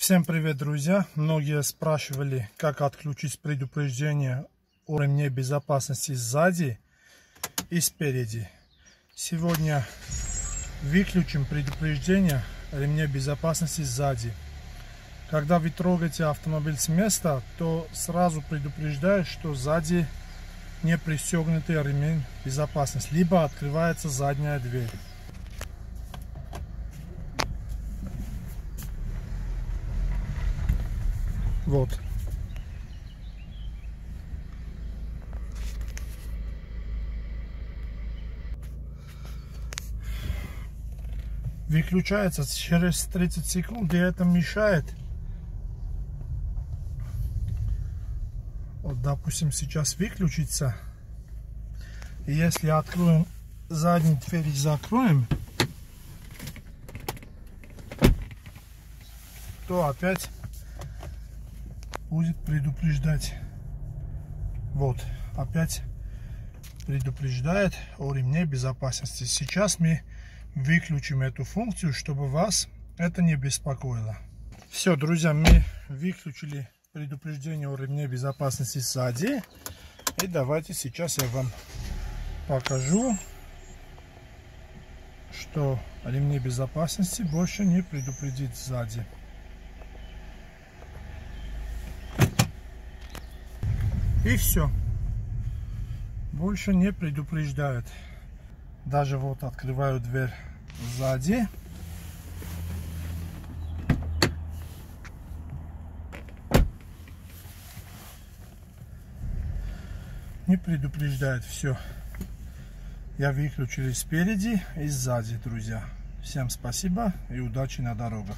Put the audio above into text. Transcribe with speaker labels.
Speaker 1: Всем привет, друзья! Многие спрашивали, как отключить предупреждение о ремне безопасности сзади и спереди. Сегодня выключим предупреждение ремня безопасности сзади. Когда вы трогаете автомобиль с места, то сразу предупреждаю, что сзади не пристегнутый ремень безопасности, либо открывается задняя дверь. Вот. Выключается через 30 секунд, и это мешает. Вот, допустим, сейчас выключится. И если откроем задний дверь и закроем, то опять будет предупреждать. Вот, опять предупреждает о ремне безопасности. Сейчас мы выключим эту функцию, чтобы вас это не беспокоило. Все, друзья, мы выключили предупреждение о ремне безопасности сзади. И давайте сейчас я вам покажу, что ремни безопасности больше не предупредит сзади. И все. Больше не предупреждают. Даже вот открываю дверь сзади. Не предупреждает все. Я выключили спереди и сзади, друзья. Всем спасибо и удачи на дорогах.